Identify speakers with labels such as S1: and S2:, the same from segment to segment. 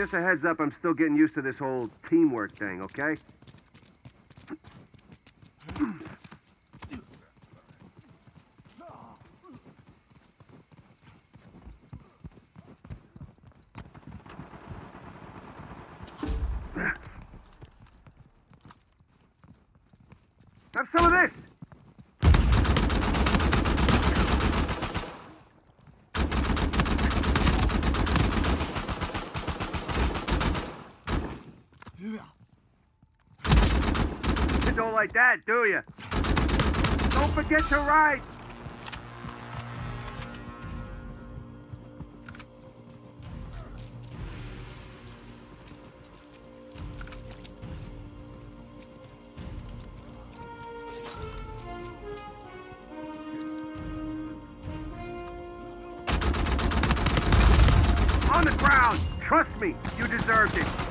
S1: just a heads up, I'm still getting used to this whole teamwork thing, okay? Have some of this! You don't like that, do you? Don't forget to ride! On the ground! Trust me, you deserved it!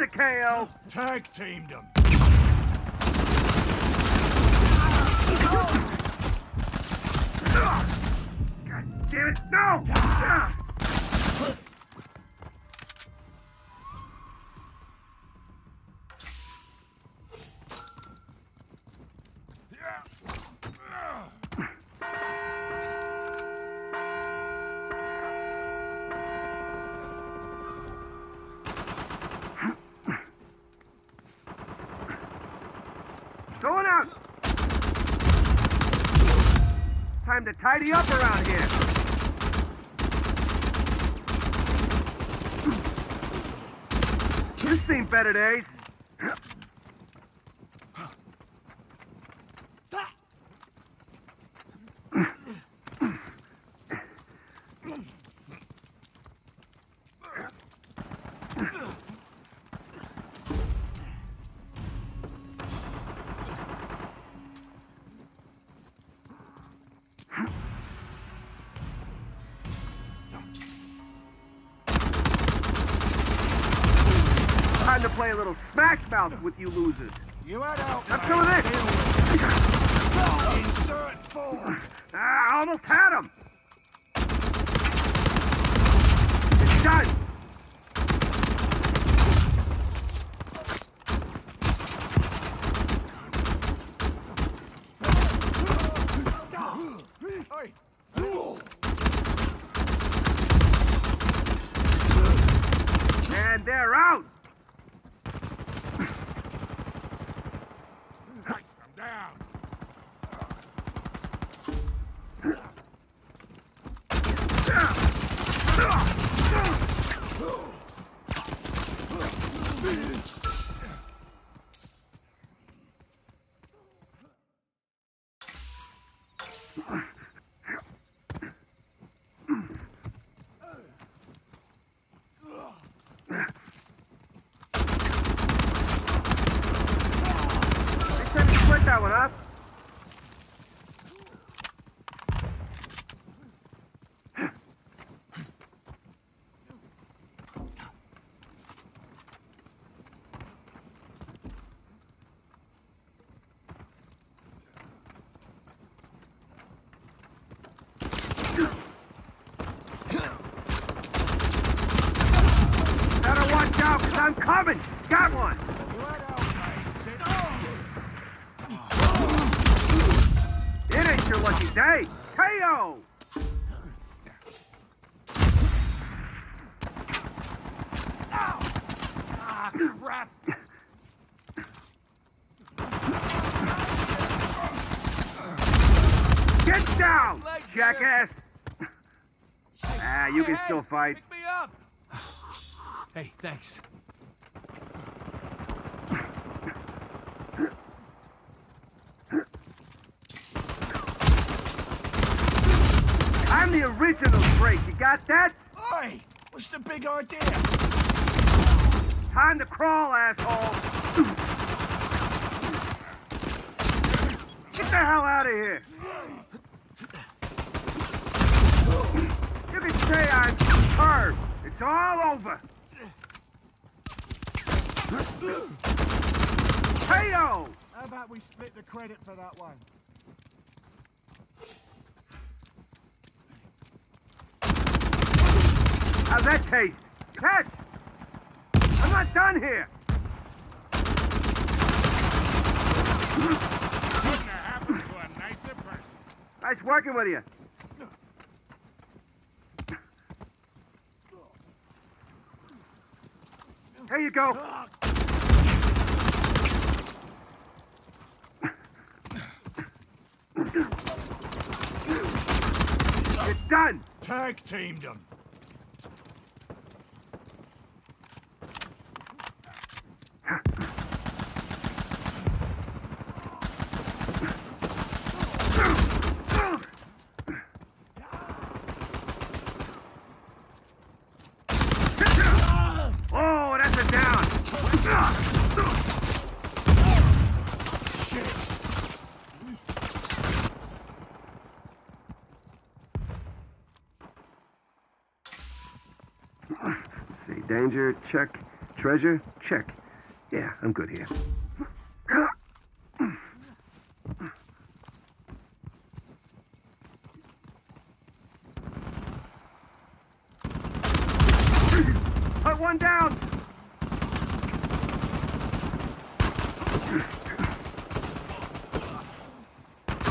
S1: A KO!
S2: Tag teamed them.
S1: Time to tidy up around here. This seen better days. Play a little smash mouth with you losers.
S2: You had out.
S1: Have some of this.
S2: Insert.
S1: Ah, I almost had him. It's done.
S2: Hey.
S1: And they're out.
S2: Nice, I'm down.
S1: They said you split that one up. Better watch out, cause I'm coming! Got one!
S2: You had out, mate.
S1: It ain't your lucky day! KO!
S2: Ah, crap.
S1: Get down,
S3: Legs
S1: jackass! Ah, you
S3: Hey,
S1: can
S3: hey,
S1: still fight.
S3: Pick me up. Hey, thanks.
S1: I'm the original Drake, you got that?
S2: Oi! What's the big idea?
S1: Time to crawl, asshole! Get the hell out of here! You can say I'm superb. It's all over. potato!
S2: How about we split the credit for that one?
S1: How's that taste? Catch! I'm not done here!
S2: Couldn't have happened to a nicer person.
S1: Nice working with you. Here you go. It's done.
S2: Tag teamed them.
S1: Oh, that's a down.
S2: Shit.
S1: See, danger, check. Treasure, check. Yeah, I'm good here. Put one down.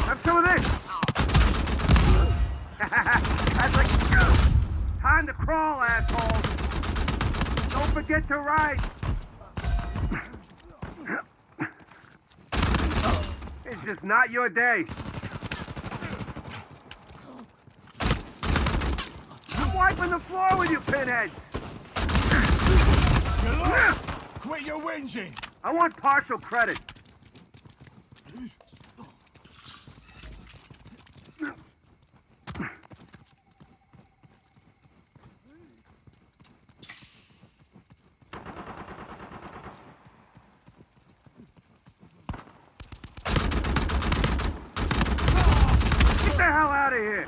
S1: Have some of this. That's like time to crawl, asshole. Don't forget to ride. It's just not your day. I'm wiping the floor with you, pinhead.
S2: Quit your whinging.
S1: I want partial credit. Get the hell out of here!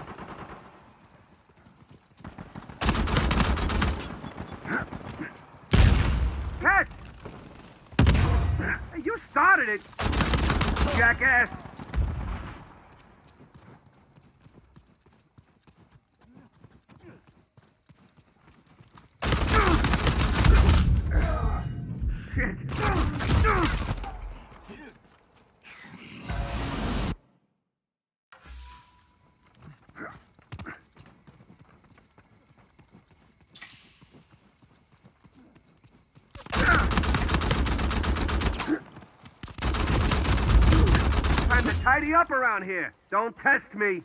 S1: Catch! Hey, you started it, jackass! Up around here. Don't test me.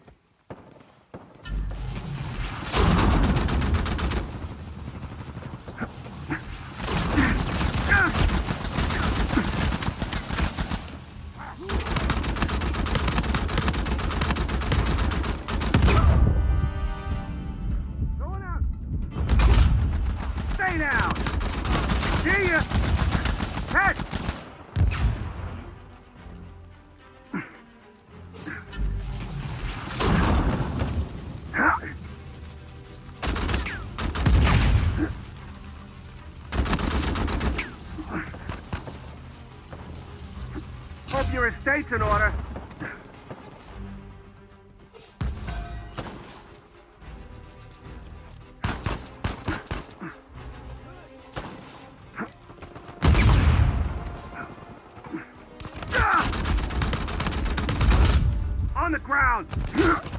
S1: Your estate's in order. On the ground!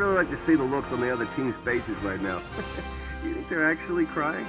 S1: Really like to see the looks on the other team's faces right now. you think they're actually crying?